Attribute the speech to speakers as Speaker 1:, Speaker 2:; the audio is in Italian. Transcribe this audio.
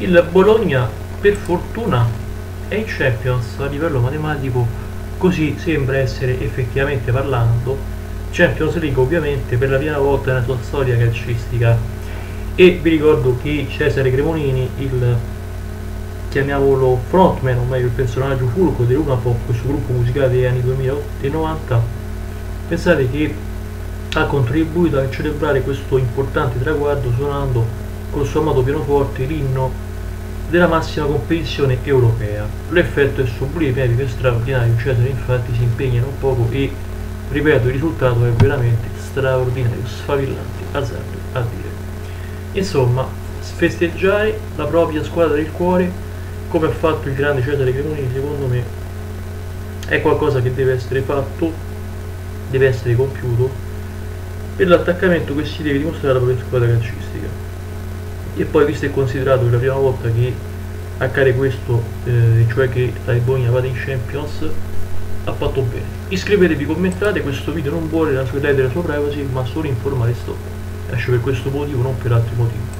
Speaker 1: il Bologna per fortuna è in Champions a livello matematico così sembra essere effettivamente parlando Champions League ovviamente per la prima volta nella sua storia calcistica. E vi ricordo che Cesare Cremonini il chiamiamolo frontman o meglio il personaggio fulco di Luna Pop questo gruppo musicale degli anni 2000 e 90 pensate che ha contribuito a celebrare questo importante traguardo suonando col suo amato pianoforte l'inno della massima competizione europea. L'effetto è sublime, epico e straordinario, Cesare infatti si impegna non poco e, ripeto, il risultato è veramente straordinario, sfavillante, azzardo a dire. Insomma, festeggiare la propria squadra del cuore, come ha fatto il grande Cesare Cremonini, secondo me, è qualcosa che deve essere fatto, deve essere compiuto, per l'attaccamento che si deve dimostrare alla propria squadra calcistica e poi visto e considerato che la prima volta che accade questo eh, cioè che la Bologna vada in Champions ha fatto bene. Iscrivetevi commentate questo video non vuole la sua idea della sua privacy ma solo informare stop lascio per questo motivo non per altri motivi